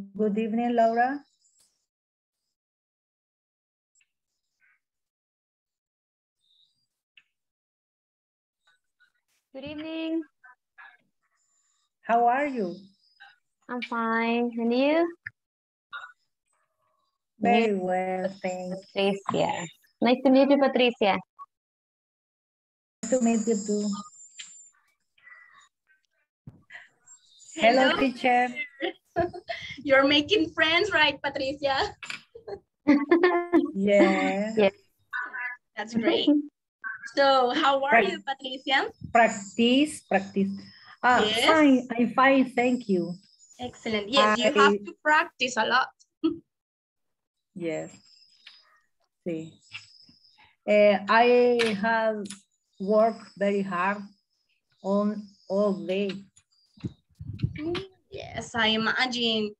Good evening, Laura. Good evening. How are you? I'm fine. And you? Very well, thanks. Patricia. Nice to meet you, Patricia. Nice to meet you too. Hello, Hello. teacher. You're making friends, right, Patricia? Yeah. That's great. So how are you, Patricia? Practice, practice. Ah, Yes. fine. I'm fine, thank you. Excellent. Yes, you have to practice a lot. Yes. See. Eh, I have worked very hard on all day. Yes, I imagine.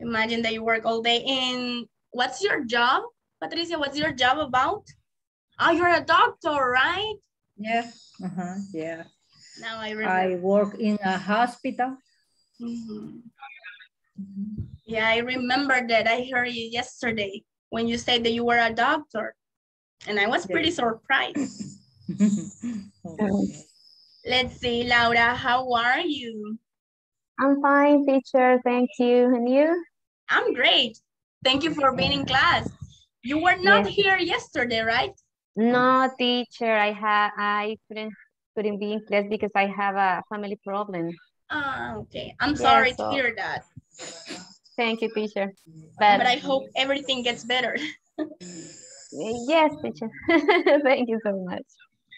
Imagine that you work all day. And what's your job, Patricia? What's your job about? Oh, you're a doctor, right? Yeah. Uh-huh, yeah. Now I remember. I work in a hospital. Mhm. Yeah, I remember that. I heard you yesterday when you said that you were a doctor. And I was pretty surprised. Okay. Let's see, Laura, how are you? I'm fine, teacher. Thank you. And you? I'm great. Thank you for being in class. You were not Yes. here yesterday, right? No, teacher. I have. I couldn't couldn't be in class because I have a family problem. Ah, okay. I'm Yeah, sorry so- to hear that, Thank you, teacher. but But, I hope everything gets better. yes, teacher. Thank you so much.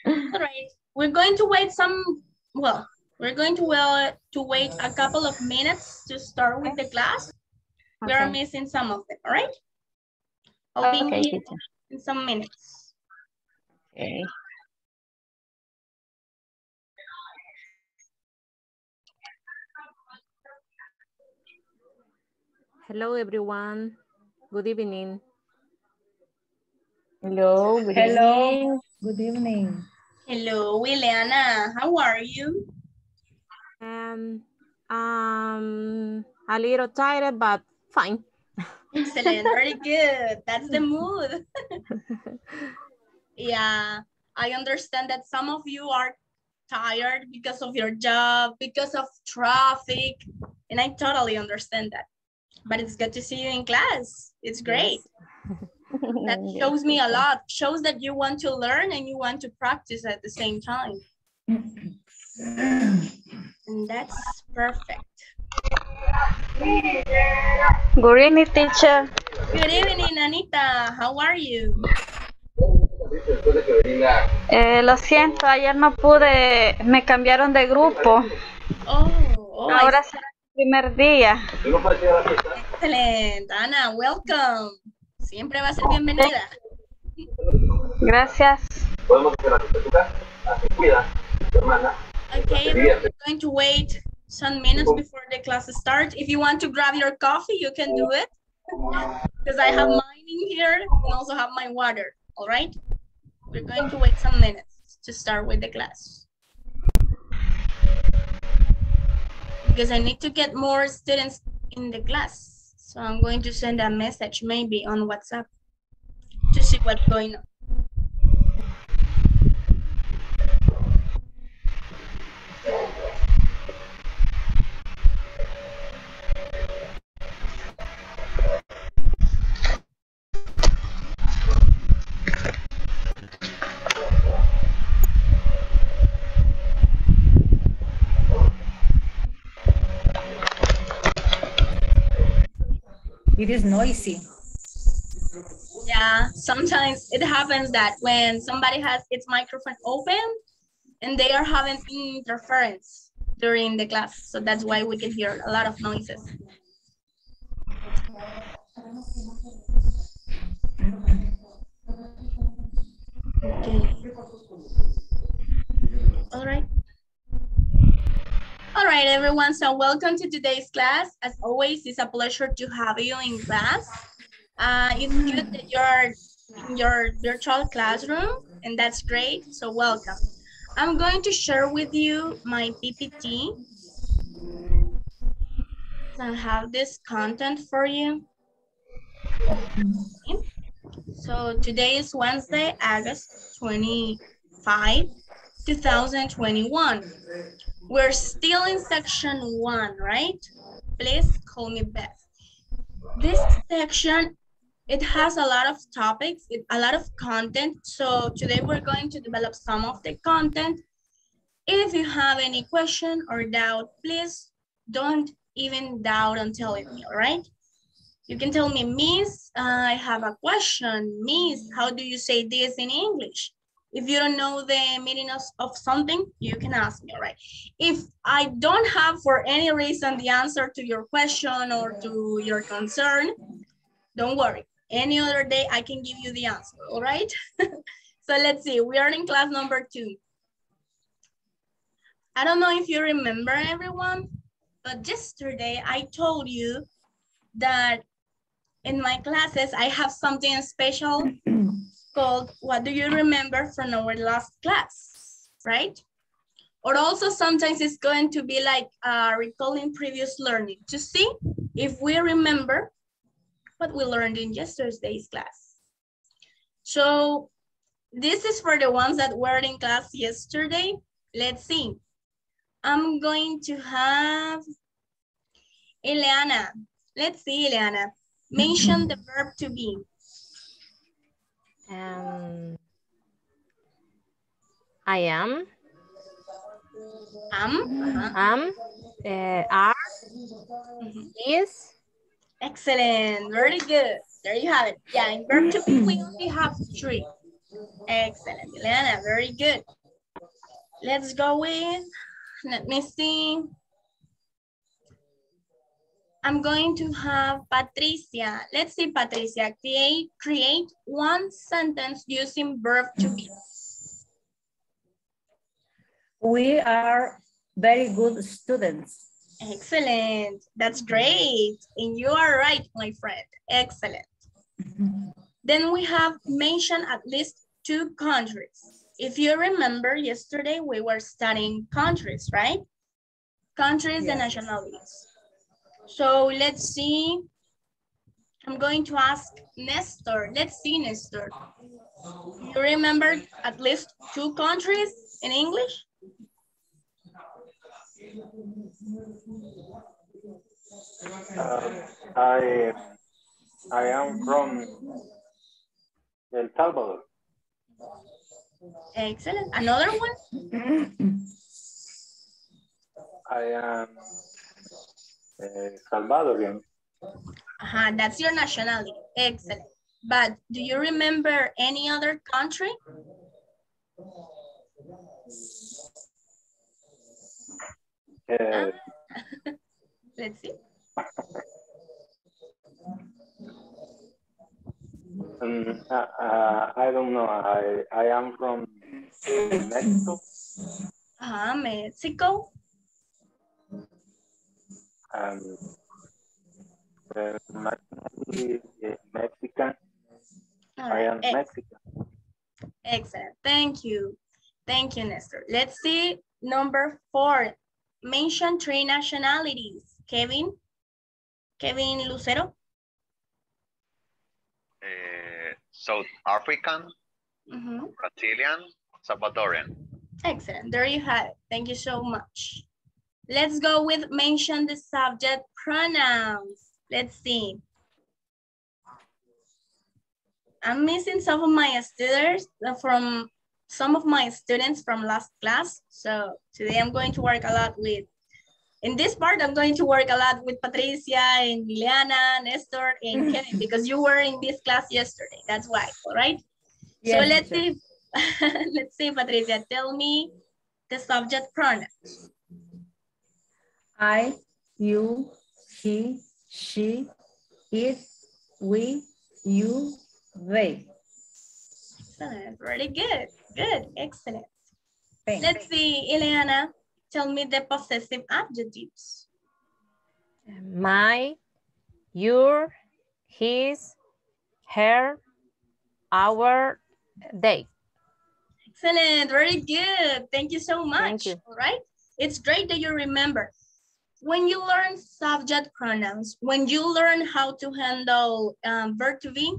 All right, we're going to wait some, well, we're going to, well, to wait a couple of minutes to start with the class. We are missing some of them, all right? I'll be Okay, here in some minutes. Okay. Hello, everyone. Good evening. Hello. Good Hello. evening. Good evening. Hello, Ileana, how are you? Um, um, a little tired, but fine. Excellent, very good. That's the mood. yeah, I understand that some of you are tired because of your job, because of traffic, and I totally understand that. But it's good to see you in class. It's great. That shows me a lot. Shows that you want to learn and you want to practice at the same time. And that's perfect. Good evening, teacher. Good evening, Anita. How are you? Eh, lo siento, ayer no pude, me cambiaron de grupo. Oh, oh Ahora será el primer día. Excelente, Ana, welcome. Siempre va a ser bienvenida. Gracias. Okay, we're going to wait some minutes before the class starts. If you want to grab your coffee, you can do it. Because I have mine in here and also have my water, all right? We're going to wait some minutes to start with the class. Because I need to get more students in the class. So I'm going to send a message maybe on WhatsApp to see what's going on. It is noisy. Yeah, sometimes it happens that when somebody has its microphone open and they are having interference during the class. So that's why we can hear a lot of noises. Okay. All right. Right, everyone. So welcome to today's class. As always, it's a pleasure to have you in class. Uh, it's good that you're in your virtual classroom, and that's great. So welcome. I'm going to share with you my PPT. I have this content for you. Okay. So today is Wednesday, August 25, 2021. We're still in section one, right? Please call me Beth. This section, it has a lot of topics, it- a lot of content. So today we're going to develop some of the content. If you have any question or doubt, please don't even doubt on telling me, all right? You can tell me, Miss, I have a question. Miss, how do you say this in English? If you don't know the meaning of, of something, you can ask me, all right? If I don't have for any reason the answer to your question or to your concern, don't worry. Any other day I can give you the answer, all right? so let's see, we are in class number two. I don't know if you remember everyone, but yesterday I told you that in my classes I have something special called What Do You Remember from Our Last Class, right? Or also sometimes it's going to be like uh, recalling previous learning to see if we remember what we learned in yesterday's class. So this is for the ones that were in class yesterday. Let's see. I'm going to have Ileana. Let's see, Ileana. Mention the verb to be. Um, I am, Am. uh-huh. am, uh, are, Mhm. is, Excellent. Very good. There you have it. Yeah, in verb to be, we only have three. Excellent, Ileana. Very good. Let's go in. let me see. I'm going to have Patricia. Let's see, Patricia. Create, create one sentence using verb to be. We are very good students. Excellent. That's great. And you are right, my friend. Excellent. Then we have mentioned at least two countries. If you remember yesterday, we were studying countries, right? Countries and nationalities. So let's see. I'm going to ask Nestor. Let's see, Nestor. You remember at least two countries in English? Uh, I I am from El Salvador. Excellent. Another one? I am uh, Salvadorian. Uh-huh, that's your nationality. Excellent. But do you remember any other country? Uh, Let's see. um, uh, uh, I don't know. I I am from Mexico. Uh-huh, Mexico. Um, uh, nationality is Mexican. All I am ex- Mexican. Excellent. Thank you. Thank you, Nestor. Let's see number four. Mention three nationalities. Kevin? Kevin Lucero? uh, South African, Mhm. Brazilian, Salvadorian. Excellent. There you have it. Thank you so much. Let's go with mention the subject pronouns. Let's see. I'm missing some of my students uh, from some of my students from last class. So today I'm going to work a lot with, in this part, I'm going to work a lot with Patricia and Liliana, Nestor, and Kevin, because you were in this class yesterday. That's why, all right? So let's teacher. see, let's see, Patricia, tell me the subject pronouns. I, you, he, she, it, we, you, they. Excellent, really good, good, excellent. Thanks. Let's see, Ileana, tell me the possessive adjectives. my, your, his, her, our, they. Excellent, very good. Thank you so much. you. All right, it's great that you remember. When you learn subject pronouns, when you learn how to handle um, verb to be,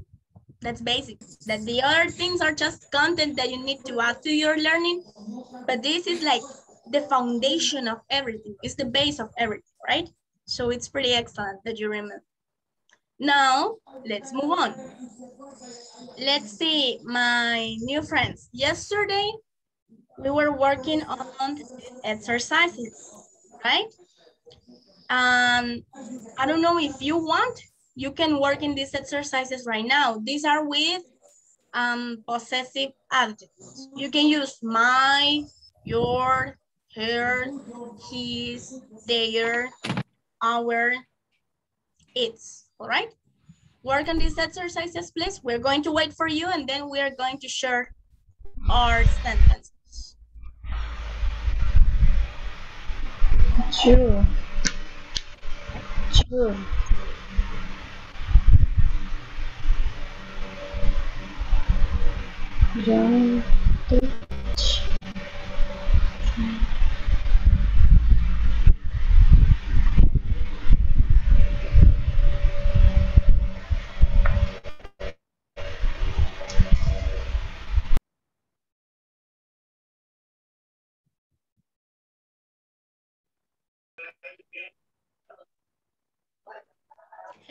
that's basic. That the other things are just content that you need to add to your learning. But this is like the foundation of everything. It's the base of everything, right? So it's pretty excellent that you remember. Now, let's move on. Let's see, my new friends. Yesterday, we were working on exercises, right? Um, I don't know if you want, you can work in these exercises right now. These are with um, possessive adjectives. You can use my, your, her, his, their, our, its, all right? Work on these exercises, please. We're going to wait for you and then we are going to share our sentences. True. Já. É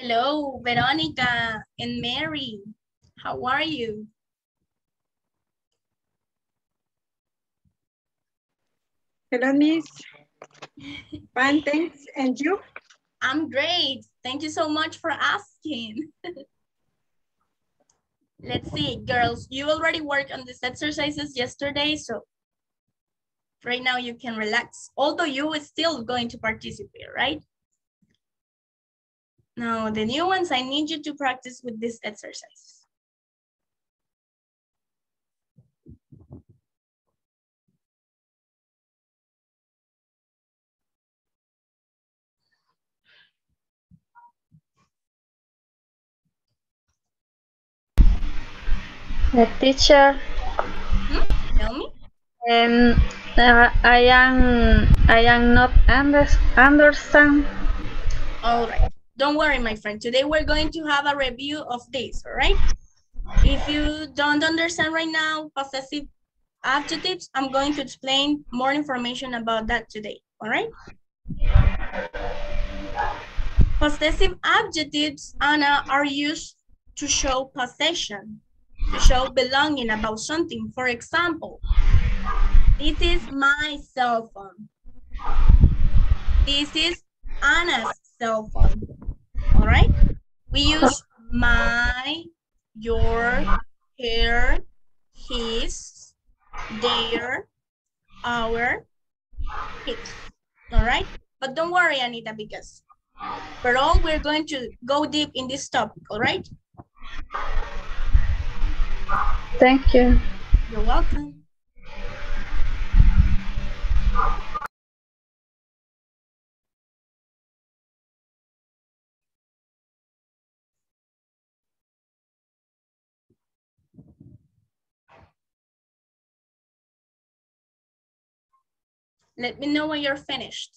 Hello, Veronica and Mary. How are you? Hello, Miss. Fine, thanks. And you? I'm great. Thank you so much for asking. Let's see, girls, you already worked on these exercises yesterday, so right now you can relax, although you are still going to participate, right? Now, the new ones, I need you to practice with this exercise. The teacher, Tell me. um, uh, I am, I am not under, understand. All right. Don't worry, my friend. Today we're going to have a review of this, all right? If you don't understand right now possessive adjectives, I'm going to explain more information about that today, all right? Possessive adjectives, Anna, are used to show possession, to show belonging about something. For example, this is my cell phone. This is Anna's cell phone. Right? We use my, your, her, his, their, our, his. All right? But don't worry, Anita, because for all we're going to go deep in this topic, all right? Thank you. You're welcome. Let me know when you're finished.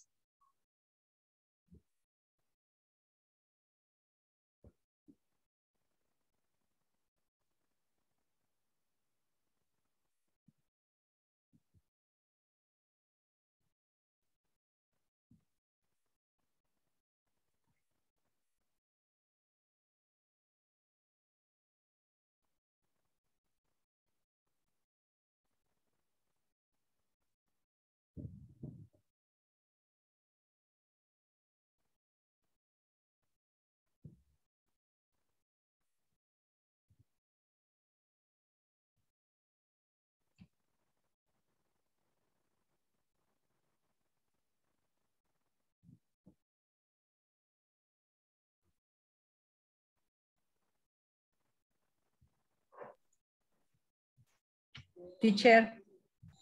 Teacher,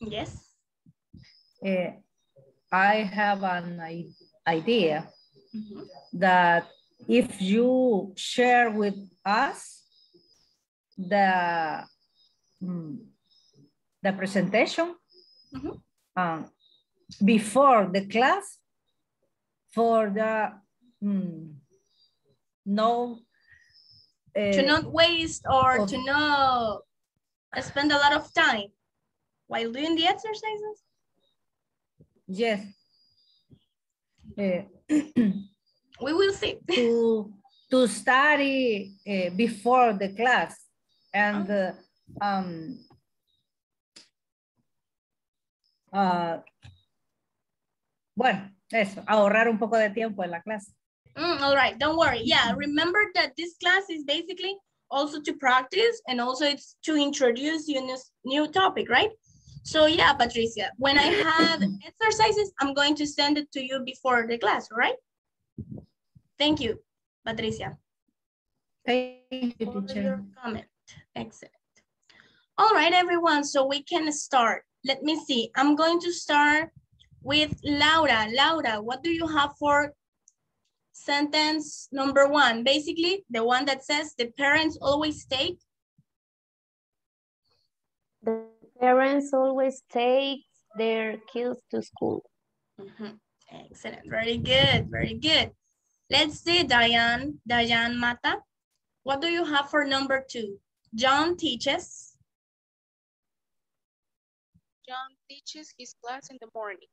Yes. eh, I have an idea Mhm. that if you share with us the, mm, the presentation Mhm. um, before the class, for the mm, no to uh, not waste or of- to not spend a lot of time while doing the exercises? yes Uh, We will see. to to study uh, before the class and uh, um uh, bueno eso ahorrar un poco de tiempo en la clase Mm, all right, don't worry. Yeah, remember that this class is basically also to practice and also it's to introduce you new, new topic, right? So yeah, Patricia, when I have exercises, I'm going to send it to you before the class, all right? Thank you, Patricia. thank you for teacher your comment. Excellent. All right, everyone, so we can start. Let me see. I'm going to start with Laura. Laura, what do you have for sentence number one? Basically, the one that says the parents always take. The parents always take their kids to school. Mhm. Excellent, very good, very good. Let's see, Diane, Diane Mata. What do you have for number two? John teaches. John teaches his class in the morning.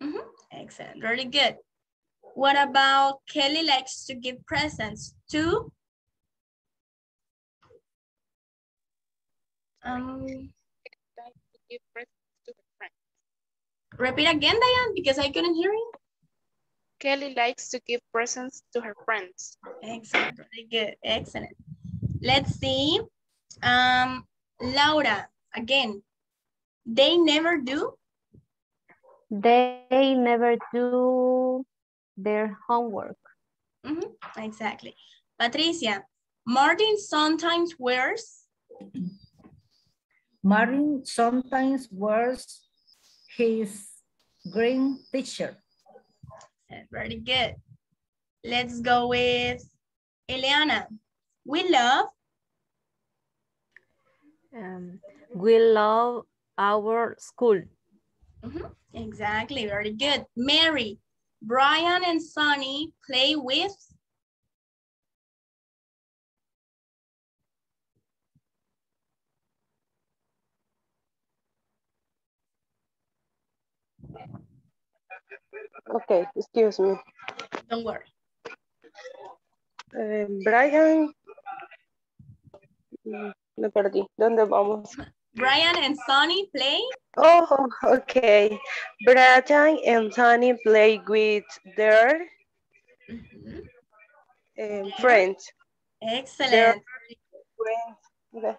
Mhm, Excellent, very good. What about Kelly likes to give presents to? Um, Like to give presents to her friends. repeat again, Diane, because I couldn't hear you. Kelly likes to give presents to her friends. Excellent, very good, excellent. Let's see. Um, Laura, again, they never do. They never do their homework. Mhm, Exactly. Patricia, Martin sometimes wears. Martin sometimes wears his green t-shirt Very good. Let's go with Eliana. We love. Um, we love our school. Mhm, Exactly, very good. Mary, Brian and Sonny play with. Okay, excuse me. Don't worry. Eh, Brian. Mm, Me perdí. ¿Dónde vamos? Brian and Sonny play. Oh, okay. Brian and Sonny play with their Mhm, um, friends. Excellent. Friends.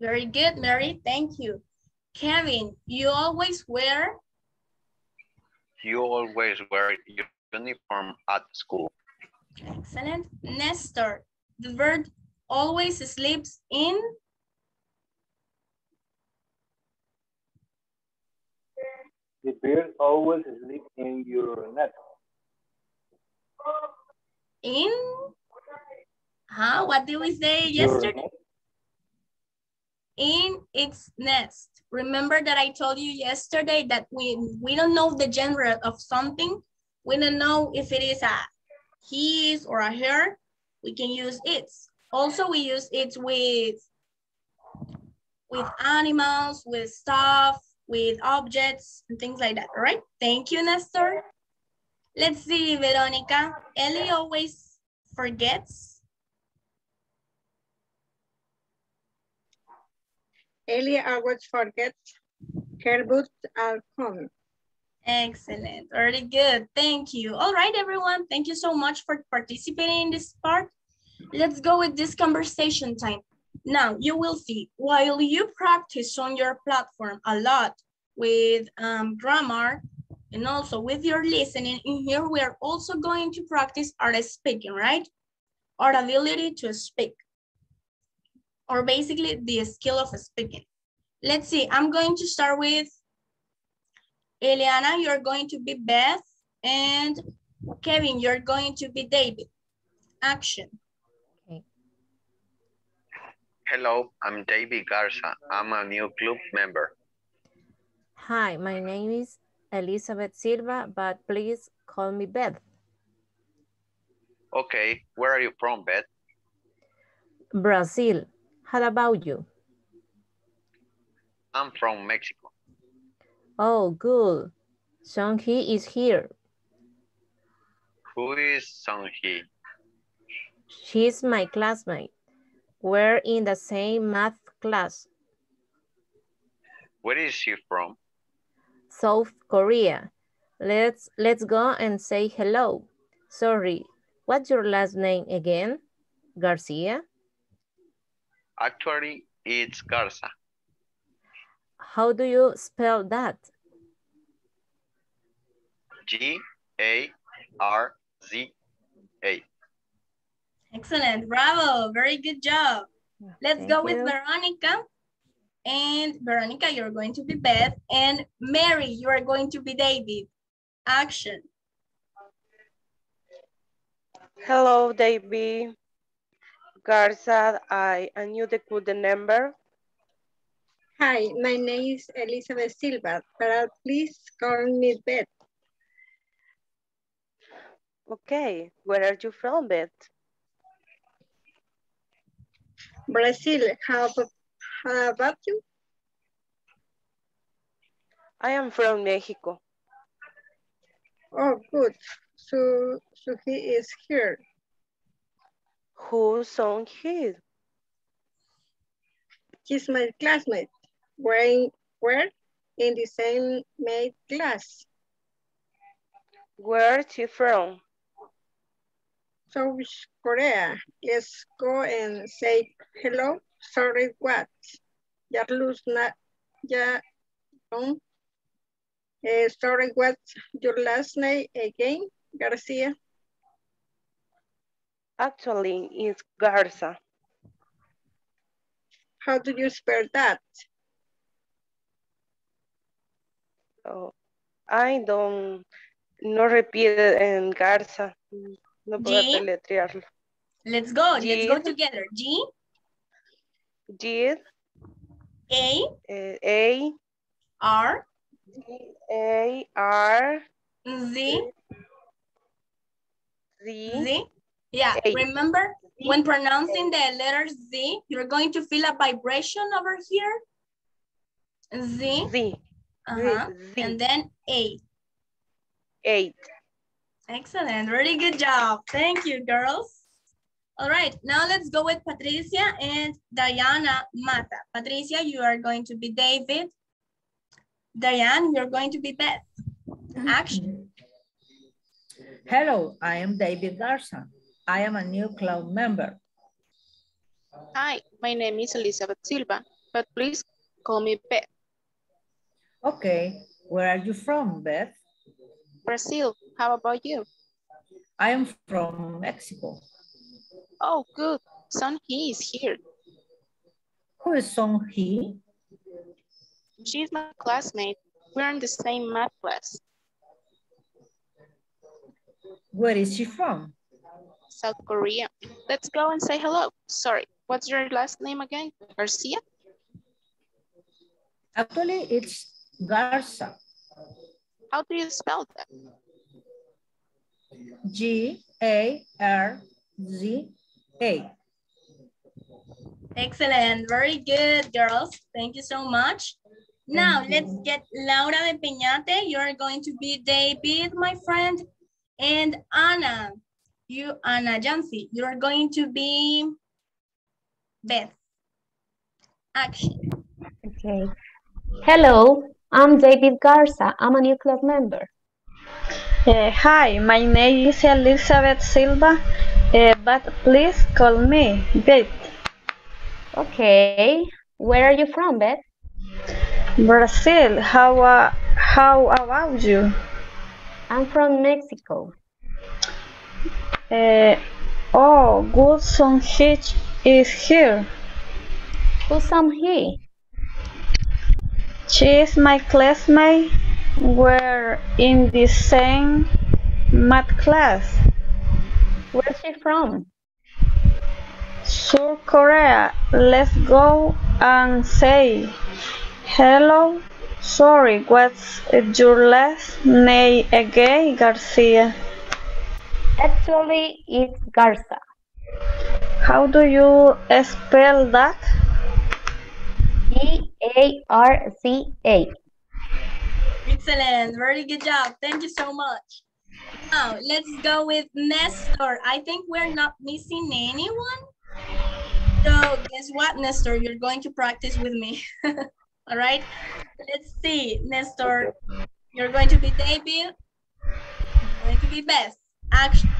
Very good, Mary. Thank you. Kevin, you always wear. You always wear your uniform at school. Excellent. Nestor, the bird always sleeps in. The bird always sleep in your nest. In? Huh? What did we say yesterday? In its nest. Remember that I told you yesterday that we, we don't know the gender of something. We don't know if it is a his or a her. We can use its. Also, we use it with, with animals, with stuff, with objects, and things like that, all right? Thank you, Nestor. Let's see, Veronica. Ellie always forgets. Ellie always forgets her books are home. Excellent, very good, thank you. All right, everyone, thank you so much for participating in this part. Let's go with this conversation time. Now, you will see, while you practice on your platform a lot with um, grammar and also with your listening, in here we are also going to practice our speaking, right? Our ability to speak, or basically the skill of speaking. Let's see, I'm going to start with Eliana, you're going to be Beth, and Kevin, you're going to be David. Action. Hello, I'm David Garza. I'm a new club member. Hi, my name is Elizabeth Silva, but please call me Beth. Okay, where are you from, Beth? Brazil. How about you? I'm from Mexico. Oh, good. Songhi is here. Who is Songhi? She's my classmate. We're in the same math class. Where is she from? South Korea. Let's let's go and say hello. Sorry, what's your last name again? Garcia? Actually, it's Garza. How do you spell that? G A R Z A. Excellent, bravo, very good job. Let's Thank go with you. Veronica. And Veronica, you're going to be Beth. And Mary, you are going to be David. Action. Hello, David. Garza, I and you the good number. Hi, my name is Elizabeth Silva, but uh, please call me Beth. Okay, where are you from, Beth? Brazil, how, how about you? I am from Mexico. Oh, good. So, so he is here. Who's on here? He's my classmate. We're in, we're in the same math class. Where's she from? South Korea. Let's go and say hello. Sorry, what? Ya lose ya, um, eh, sorry, what's your last name again, Garcia? Actually, it's Garza. How do you spell that? Oh, I don't, no repite en Garza. No puedo G. deletrearlo. Let's go. Let's go together. G G, A eh, A, R A, R, Z Z, Z. Yeah, A. remember when pronouncing the letter Z, you're going to feel a vibration over here. Z, Z, uh-huh. Z. and then A. eight. Excellent, really good job. Thank you, girls. All right, now let's go with Patricia and Diana Mata. Patricia, you are going to be David. Diane, you're going to be Beth. Mm-hmm. Action. Hello, I am David Garza. I am a new club member. Hi, my name is Elizabeth Silva, but please call me Beth. Okay, where are you from, Beth? Brazil, how about you? I am from Mexico. Oh, good. Son, he is here. Who is Song Hee? She's my classmate. We're in the same math class. Where is she from? South Korea. Let's go and say hello. Sorry, what's your last name again? Garcia? Actually, it's Garza. How do you spell that? G-A-R-Z-A. Excellent, very good, girls. Thank you so much. Now, let's get Laura de Peñate. You're going to be David, my friend. And Anna, you, Anna Jansi, you're going to be Beth. Action. Okay. Hello, I'm David Garza. I'm a new club member. Uh, hi, my name is Elizabeth Silva, uh, but please call me Beth. Okay. Where are you from, Beth? Brazil, how, uh, how about you? I'm from Mexico. Uh, oh, good son Hitch is here. Who's some he? She is my classmate. We're in the same math class. Where's she from? South Korea, let's go and say hello. Sorry, what's your last name again, Garcia? Actually, it's Garza. How do you spell that? G-A-R-C-A. Excellent. Very good job. Thank you so much. Now, let's go with Nestor. I think we're not missing anyone. So guess what, Nestor? You're going to practice with me. All right. Let's see, Nestor. You're going to be David. You're going to be Beth. Action.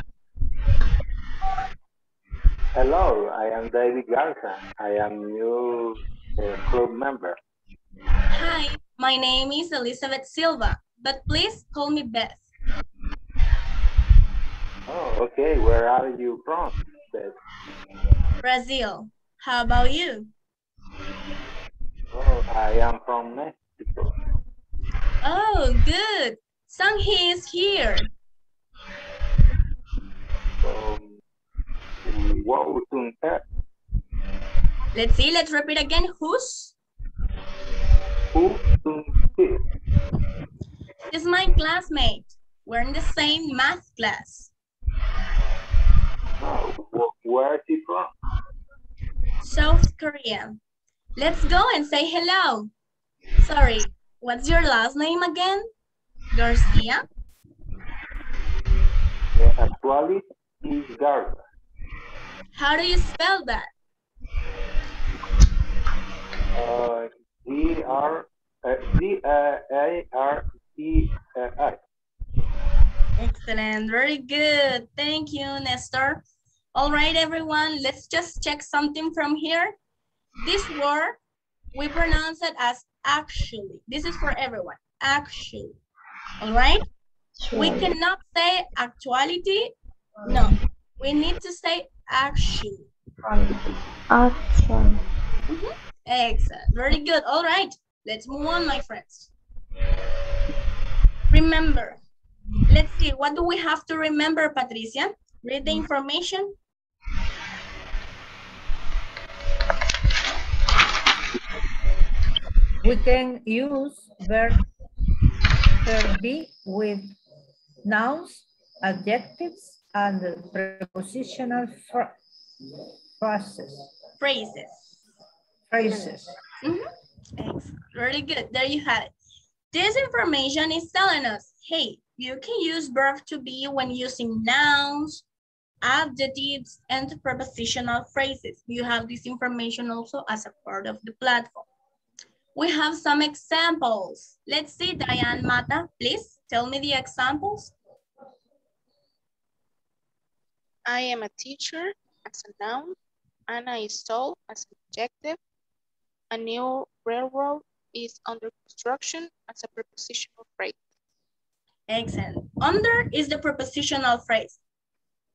Hello, I am David Garza. I am new uh, club member. My name is Elizabeth Silva, but please call me Beth. Oh, okay. Where are you from? Beth? Brazil. How about you? Oh, I am from Mexico. Oh, good. Sanghi is here. Um, wow, Let's see, let's repeat again. Who's? Who? Is my classmate. We're in the same math class. Oh, where is he from? South Korea. Let's go and say hello. Sorry, what's your last name again? Garcia? Actually, is Garza. How do you spell that? Uh, G R uh, G uh, A R C uh, I. Excellent, very good. Thank you, Nestor. All right, everyone, let's just check something from here. This word, we pronounce it as actually. This is for everyone, actually. All right? We cannot say actuality. No, we need to say actually. Action. Excellent. Very good. All right. Let's move on, my friends. Remember. Let's see. What do we have to remember, Patricia? Read the information. We can use verb, verb be with nouns, adjectives, and prepositional phra- phrases. Phrases. Phrases. Mhm. Excellent. Very good. There you have it. This information is telling us, hey, you can use verb to be when using nouns, adjectives, and prepositional phrases. You have this information also as a part of the platform. We have some examples. Let's see, Diane Mata, please tell me the examples. I am a teacher as a noun. Anna is tall as an adjective. A new railroad is under construction as a prepositional phrase. Excellent. Under is the prepositional phrase.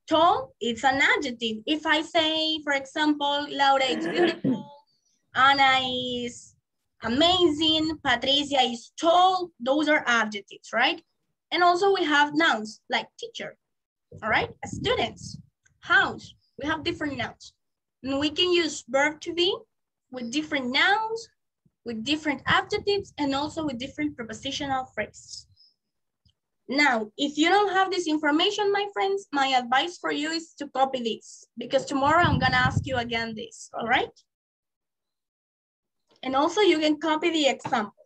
Tall, it's an adjective. If I say, for example, Laura is beautiful, Anna is amazing, Patricia is tall, those are adjectives, right? And also we have nouns like teacher, all right? Students, house, we have different nouns. And we can use verb to be with different nouns, with different adjectives, and also with different prepositional phrases. Now, if you don't have this information, my friends, my advice for you is to copy this because tomorrow I'm gonna ask you again this, all right? And also you can copy the examples.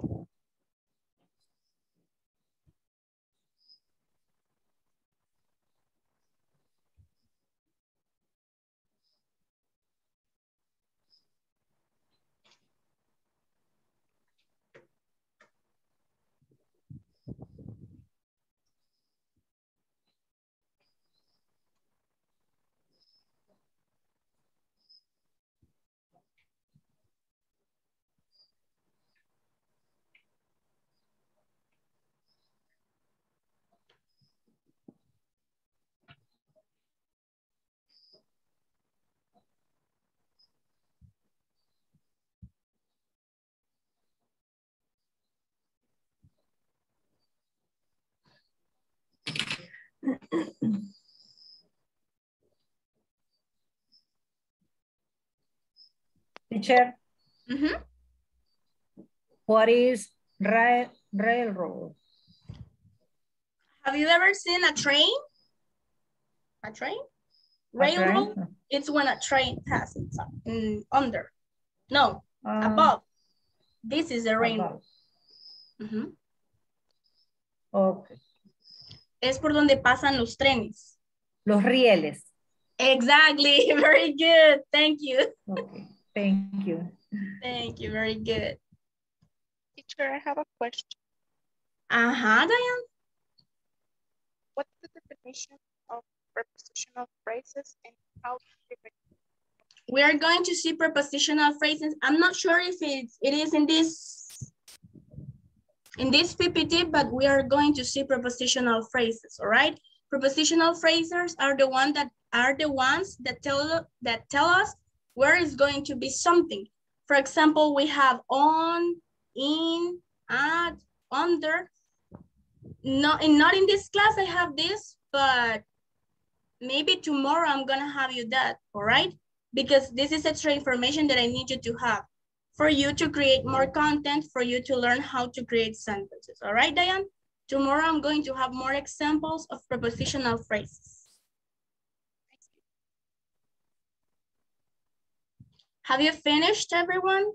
Teacher, Mhm. what is rail, railroad? Have you ever seen a train? A train? Railroad, it's when a train passes mm, under. No, Ah, above. This is a railroad. above. Ujú. Okay. Es por donde pasan los trenes. Los rieles. Exactly, very good. Thank you. Okay. Thank you. Thank you, very good. Teacher, I have a question. Uh huh, Diane. What's the definition of prepositional phrases and how to different? We are going to see prepositional phrases. I'm not sure if it's, it is in this in this PPT, but we are going to see prepositional phrases, all right? Prepositional phrases are the one that are the ones that tell that tell us where is going to be something. For example, we have on, in, at, under. No, and not in this class I have this, but maybe tomorrow I'm gonna have you that, all right? Because this is extra information that I need you to have for you to create more content, for you to learn how to create sentences, all right, Diane? Tomorrow I'm going to have more examples of prepositional phrases. Have you finished, everyone?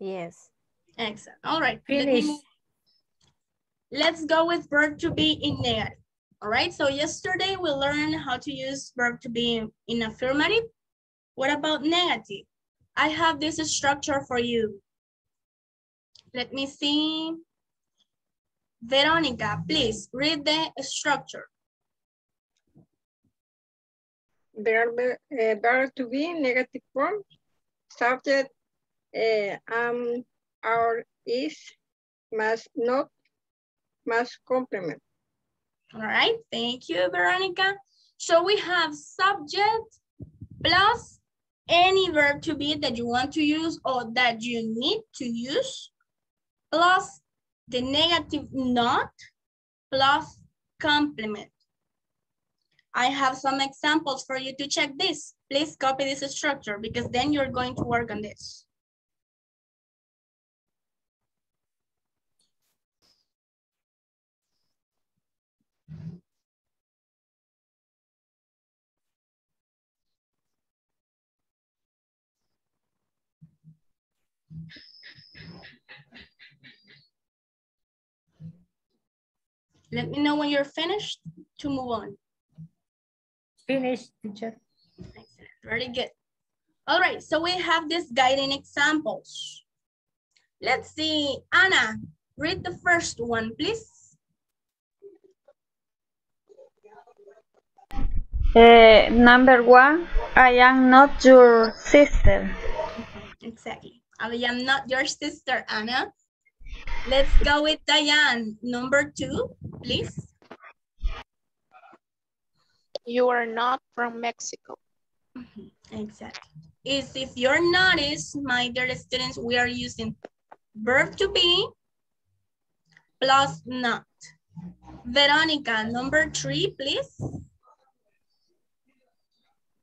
Yes. Excellent. All right. let Finish. move- Let's go with verb to be in negative. All right. So yesterday we learned how to use verb to be in, affirmative. What about negative? I have this structure for you. Let me see. Veronica, please read the structure. Verb, uh, verb to be negative form. Subject uh, am, are, is, must not, must complement. All right, thank you, Veronica. So we have subject plus any verb to be that you want to use or that you need to use, plus the negative not, plus complement. I have some examples for you to check this. Please copy this structure because then you're going to work on this. Let me know when you're finished to move on. Finish, teacher. Excellent, very good. All right, so we have these guiding examples. Let's see, Anna, read the first one, please. Uh, number one, I am not your sister. Exactly. I am not your sister, Anna. Let's go with Diane. Number two, please. You are not from Mexico. Exactly. Is if you're notice, my dear students, we are using verb to be plus not. Veronica, number three, please.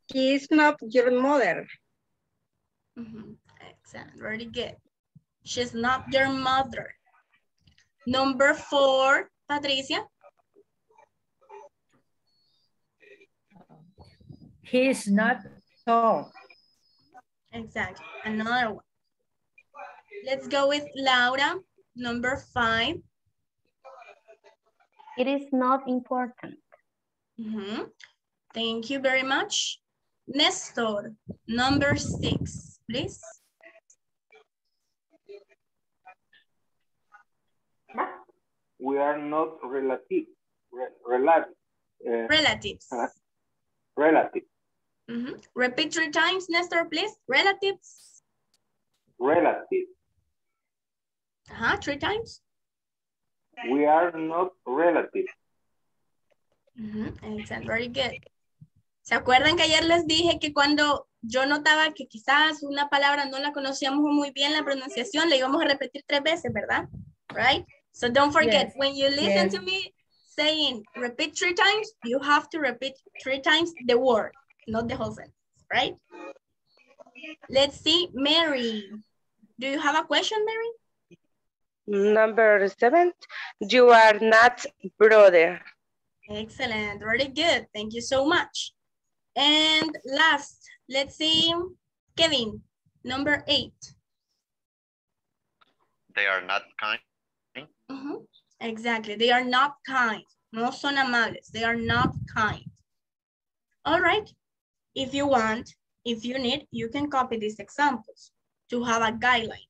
He is not your mother. Mhm. Excellent, very good. She's not your mother. Number four, Patricia. He's not tall. Exactly, another one. Let's go with Laura, number five. It is not important. Mhm. Thank you very much. Nestor, number six, please. We are not relative. Re, relative. Uh, Relatives. uh, relative. Mhm. Repeat three times, Nestor, please. Relatives. Relative. Uh-huh, three times. We are not relative. Ujú, Excellent, very good. ¿Se acuerdan que ayer les dije que cuando yo notaba que quizás una palabra no la conocíamos muy bien la pronunciación, la íbamos a repetir tres veces, ¿verdad? Right? So don't forget, Yes. when you listen Yes. to me saying repeat three times, you have to repeat three times the word, not the whole sentence, right? Let's see, Mary. Do you have a question, Mary? Number seven, you are not brother. Excellent, very good. Thank you so much. And last, let's see, Kevin, number eight. They are not kind. Mhm, Exactly, they are not kind. No son amables, they are not kind. All right, if you want, if you need, you can copy these examples to have a guideline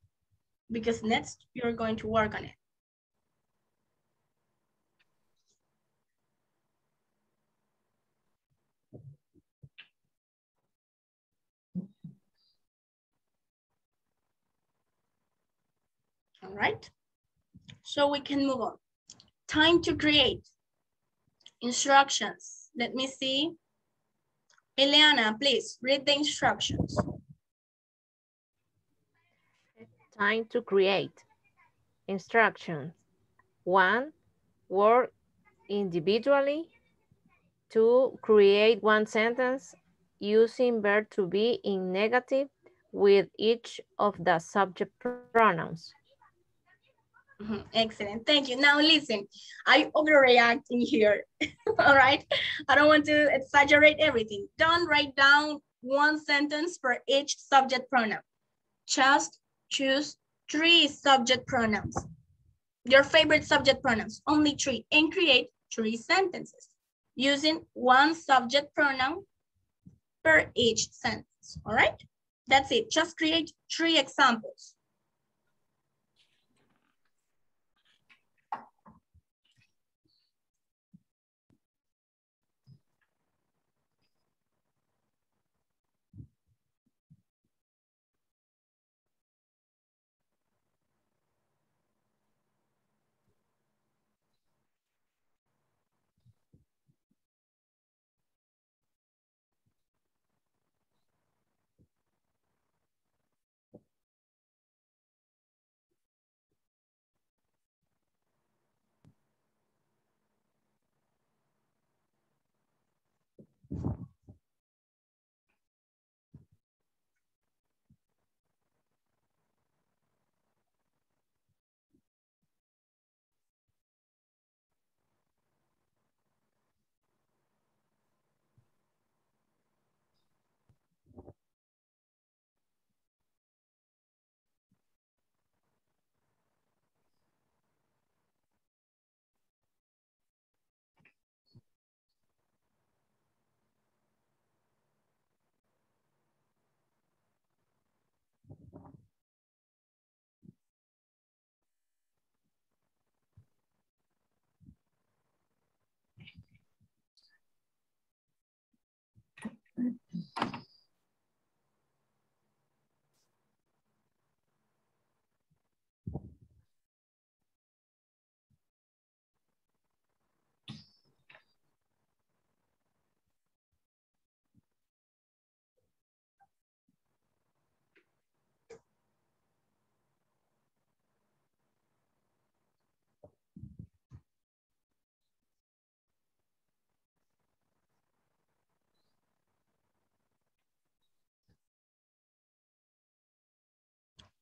because next you're going to work on it. All right, so we can move on. Time to create. Instructions. Let me see. Eliana, please read the instructions. Time to create. Instructions. One, work individually. Two, create one sentence using verb to be in negative with each of the subject pronouns. Mhm, Excellent, thank you. Now listen, I overreact in here, all right? I don't want to exaggerate everything. Don't write down one sentence for each subject pronoun. Just choose three subject pronouns. Your favorite subject pronouns, only three, and create three sentences using one subject pronoun per each sentence, all right? That's it, just create three examples.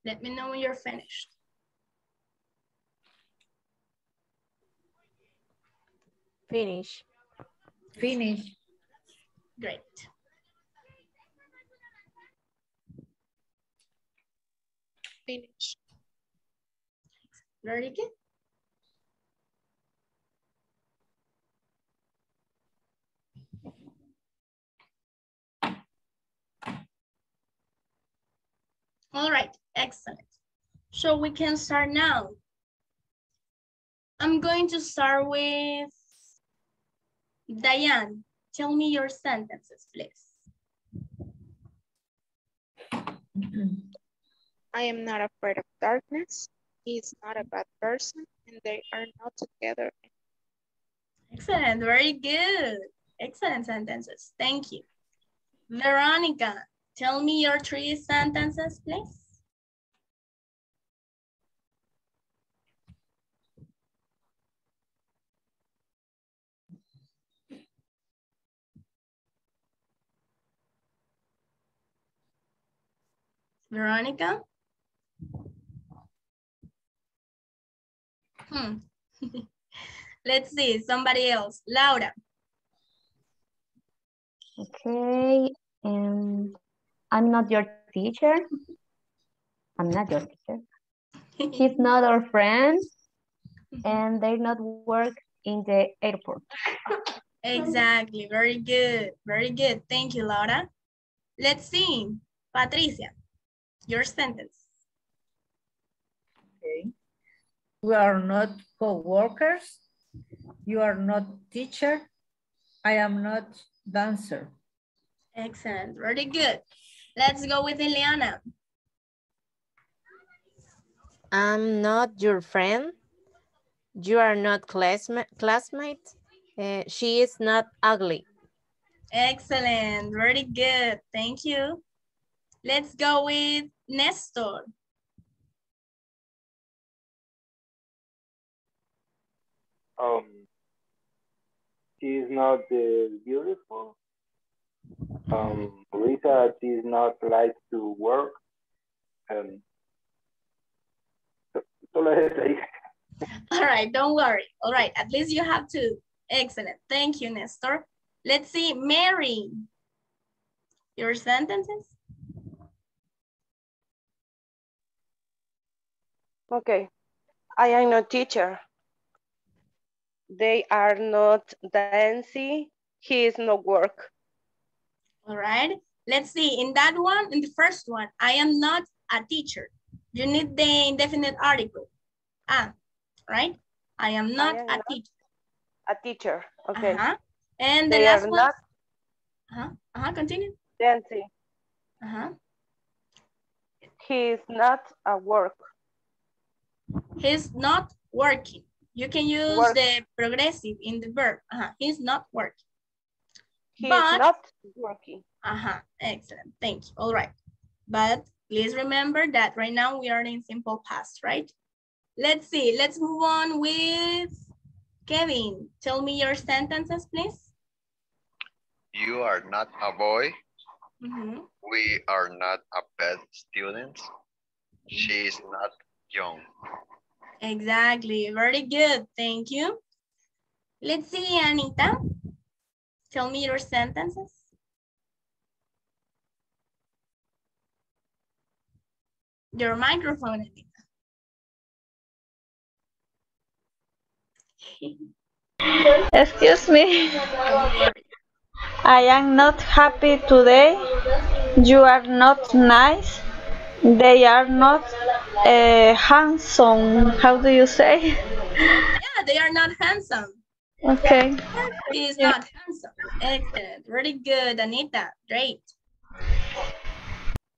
Let me know when you're finished. Finish. Finish. Great. Finish. Very good. All right, excellent. So we can start now. I'm going to start with Diane. Tell me your sentences, please. I am not afraid of darkness. He is not a bad person, and they are not together. Excellent, very good. Excellent sentences, thank you. Veronica, Tell me your three sentences, please. Veronica? Hmm. Let's see, somebody else. Laura. Okay, um, I'm not your teacher. I'm not your teacher. He's not our friend. And they not work in the airport. Exactly. Very good. Very good. Thank you, Laura. Let's see. Patricia, your sentence. Okay. We are not co-workers. You are not teacher. I am not dancer. Excellent. Very good. Let's go with Eliana. I'm not your friend. You are not classma classmate. Uh, she is not ugly. Excellent. Very good. Thank you. Let's go with Nestor. Um, she is not uh, beautiful. Um, Lisa, she is not like to work. Um, so- solo. All right, don't worry. All right, at least you have to. Excellent. Thank you, Nestor. Let's see, Mary. Your sentences? Okay. I am no teacher. They are not dancing. He is no work. All right. Let's see, in that one, in the first one, I am not a teacher. You need the indefinite article. Ah, right? I am not am a not teacher. A teacher. Okay. Uh-huh. And the They last one. not Uh-huh. Uh-huh. Continue. dancing. Uh-huh. He is not a work. He's not working. You can use Work. the progressive in the verb. Uh-huh. He's not working. He But- is not working. Uh-huh. Excellent. Thank you. All right. But please remember that right now we are in simple past, right? Let's see. Let's move on with Kevin. Tell me your sentences, please. You are not a boy. Mhm. We are not a bad student. She is not young. Exactly. Very good. Thank you. Let's see, Anita. Tell me your sentences. Your microphone. Excuse me. I am not happy today. You are not nice. They are not uh, handsome. How do you say? Yeah, they are not handsome. Okay. He is not handsome. Excellent. Really good, Anita. Great.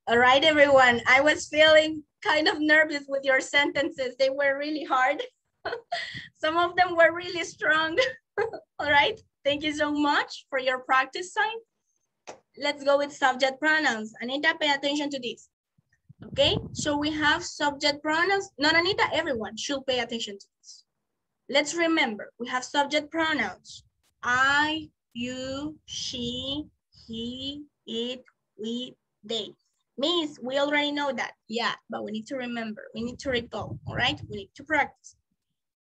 All right, everyone. I was feeling kind of nervous with your sentences. They were really hard. Some of them were really strong. All right. Thank you so much for your practice time. Let's go with subject pronouns. Anita, pay attention to this. Okay, so we have subject pronouns. Not Anita, everyone should pay attention to this. Let's remember, we have subject pronouns. I, you, she, he, it, we, they. Means we already know that, yeah, but we need to remember, we need to recall, all right? We need to practice.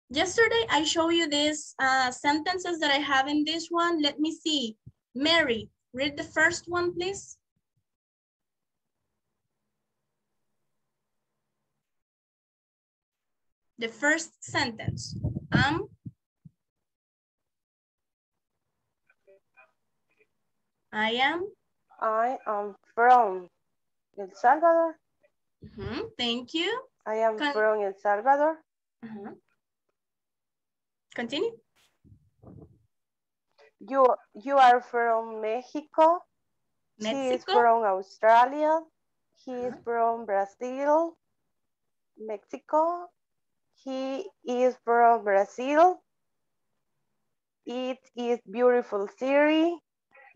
Yesterday, I showed you these uh, sentences that I have in this one. Let me see. Mary, read the first one, please. The first sentence. I'm I am. I am from El Salvador. Mhm, Thank you. I am Con- from El Salvador. Uh-huh. Continue. You you are from Mexico. He is from Australia. He is Uh-huh. from Brazil. Mexico. He is from Brazil. It is beautiful city.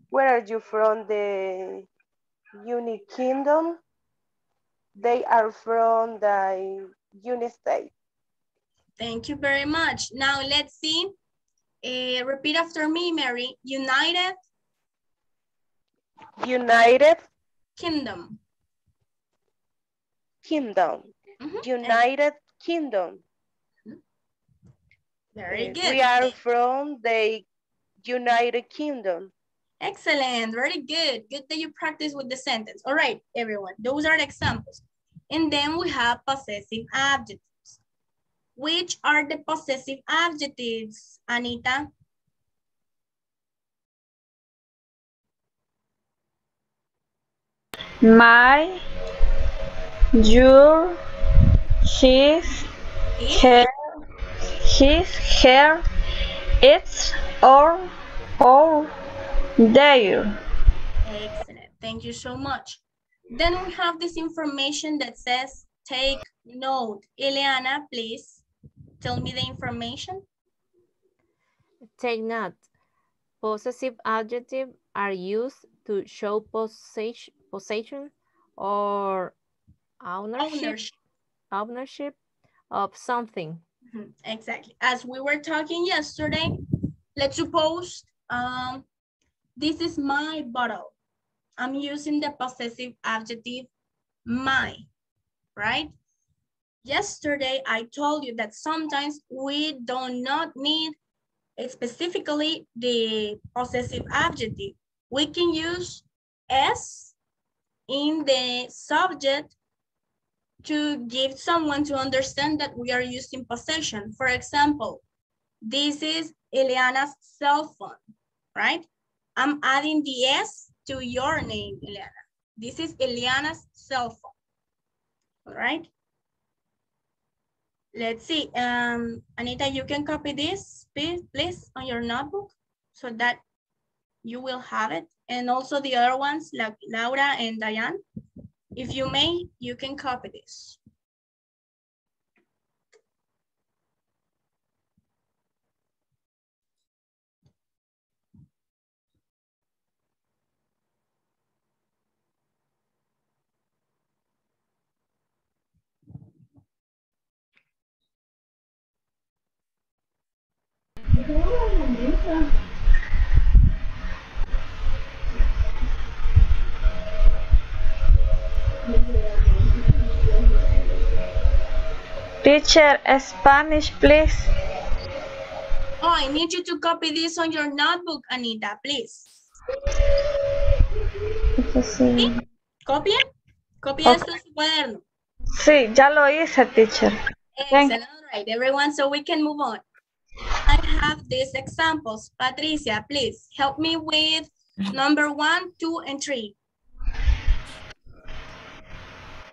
Where are you from? The United Kingdom. They are from the United States. Thank you very much. Now let's see. Uh, repeat after me, Mary. United United Kingdom. Kingdom. Mhm. United Kingdom. Very good. We are from the United Kingdom. Excellent, very good. Good that you practice with the sentence. All right, everyone, those are the examples. And then we have possessive adjectives. Which are the possessive adjectives, Anita? My, your, his, her, his, her, its, or, or, their. Excellent, thank you so much. Then we have this information that says take note. Eliana, please tell me the information. Take note. Possessive adjectives are used to show possession, possession or ownership, Ownership. ownership of something. Mhm, Exactly. As we were talking yesterday, let's suppose um, this is my bottle. I'm using the possessive adjective my, right? Yesterday, I told you that sometimes we do not need specifically the possessive adjective. We can use s in the subject to give someone to understand that we are using possession. For example, this is Eliana's cell phone, right? I'm adding the S to your name, Eliana. This is Eliana's cell phone, all right? Let's see, um, Anita, you can copy this, please, please, on your notebook so that you will have it. And also the other ones, like Laura and Diane. If you may, you can copy this. Teacher, Spanish, please. Oh, I need you to copy this on your notebook, Anita, please. Sí, ¿Copia? Copia Ok. esto en su cuaderno. sí, ya lo hice, teacher. Excellent, all right, everyone, so we can move on. I have these examples. Patricia, please help me with number one, two, and three.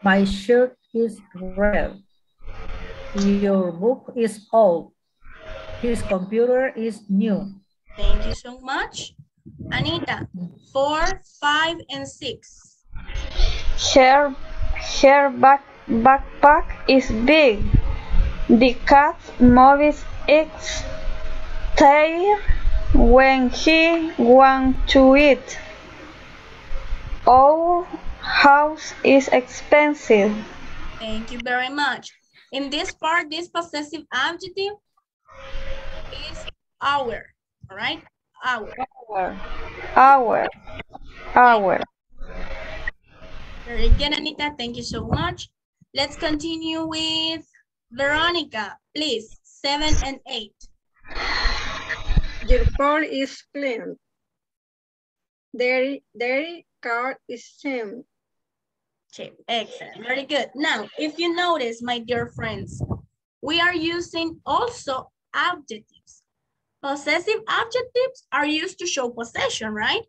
My shirt is red. Your book is old. His computer is new. Thank you so much. Anita, four, five, and six. Her, her back, backpack is big. The cat moves its tail when he wants to eat. Our house is expensive. Thank you very much. In this part, this possessive adjective is our, all right? Our. Our, our, our. Very good, Anita. Thank you so much. Let's continue with Veronica, please. Seven and eight. Your ball is clean. Their, their car is same. Okay, excellent. Very good. Now, if you notice, my dear friends, we are using also adjectives. Possessive adjectives are used to show possession, right?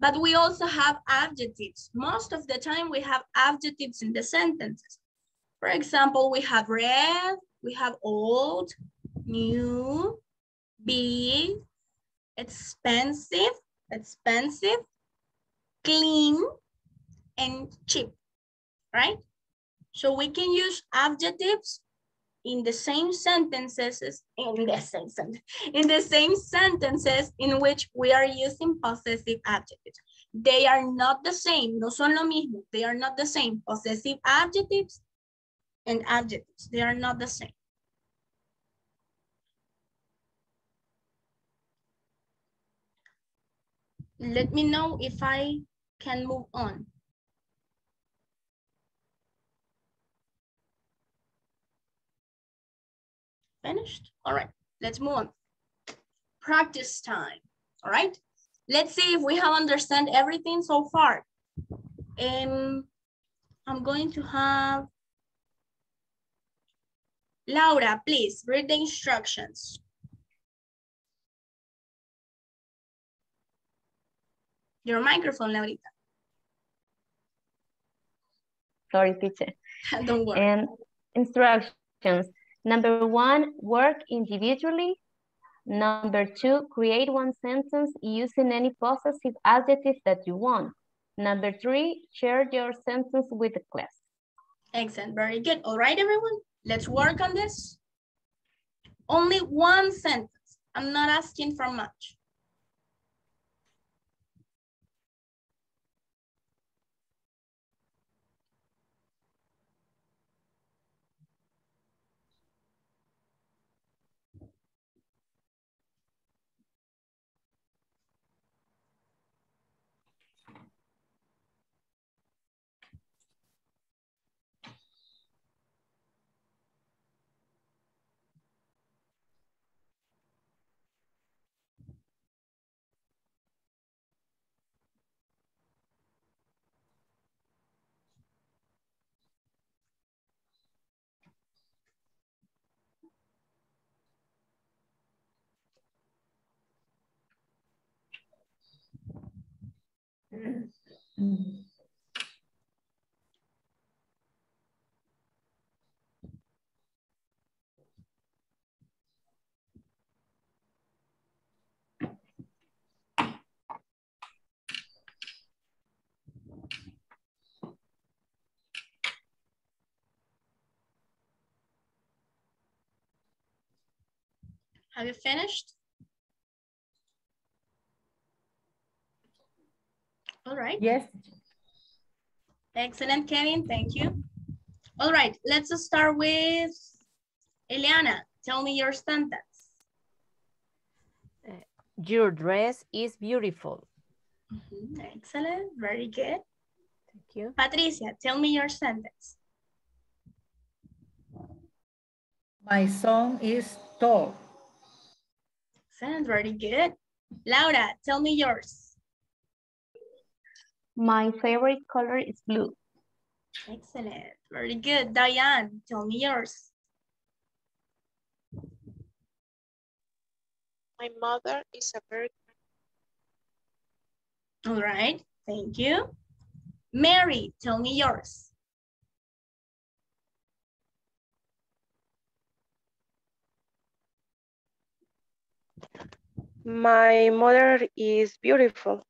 But we also have adjectives. Most of the time we have adjectives in the sentences. For example, we have red, we have old, new, big, expensive, expensive, clean, and cheap, right? So we can use adjectives in the same sentences, in the same, sen- in the same sentences in which we are using possessive adjectives. They are not the same, no son lo mismo. They are not the same. Possessive adjectives and adjectives, they are not the same. Let me know if I can move on. Finished? All right, let's move on. Practice time, all right? Let's see if we have understand everything so far. Um, I'm going to have Laura, please read the instructions. Your microphone, Laurita. Sorry, teacher. Don't worry. And instructions. Number one, work individually. Number two, create one sentence using any possessive adjective that you want. Number three, share your sentence with the class. Excellent, very good. All right, everyone, let's work on this. Only one sentence. I'm not asking for much. Have you finished? All right. Yes. Excellent, Kevin. Thank you. All right, let's start with Eliana. Tell me your sentence. Your dress is beautiful. Mm -hmm. Excellent, very good. Thank you. Patricia, tell me your sentence. My son is tall. Excellent, very good. Laura, tell me yours. My favorite color is blue. Excellent, very good. Diane, tell me yours. My mother is a very All right, thank you. Mary, tell me yours. My mother is beautiful.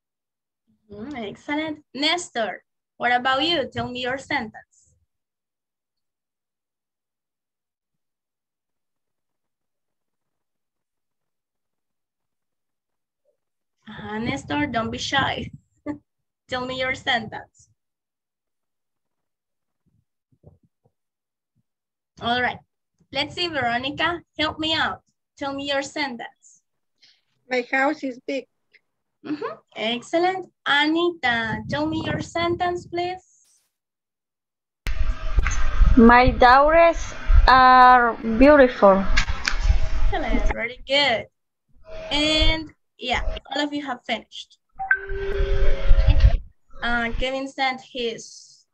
Mm, excellent. Nestor, what about you? Tell me your sentence. Uh -huh, Nestor, don't be shy. Tell me your sentence. All right. Let's see, Veronica, help me out. Tell me your sentence. My house is big. Mm -hmm. Excellent. Anita, tell me your sentence, please. My daughters are beautiful. Excellent, very good. And yeah, all of you have finished. Uh, Kevin sent his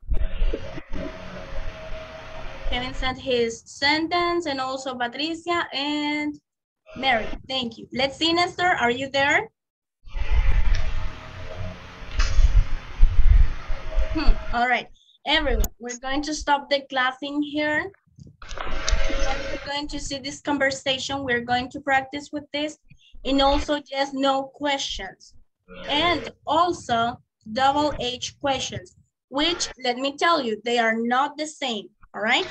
Kevin sent his sentence and also Patricia and Mary. Thank you. Let's see, Nestor, are you there? Hmm, all right, everyone, we're going to stop the class in here. We're going to see this conversation. We're going to practice with this and also yes no questions. And also double H questions, which let me tell you, they are not the same, all right?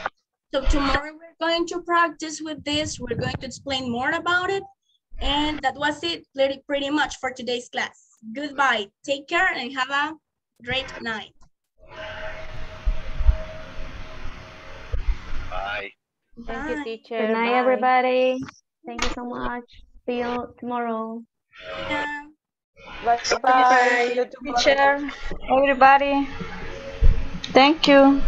So tomorrow we're going to practice with this. We're going to explain more about it. And that was it pretty, pretty much for today's class. Goodbye. Take care and have a great night. Bye. Thank you, teacher. Good night, Bye. everybody. Thank you so much. See you tomorrow. Yeah. Bye bye. Bye, teacher, everybody. Thank you.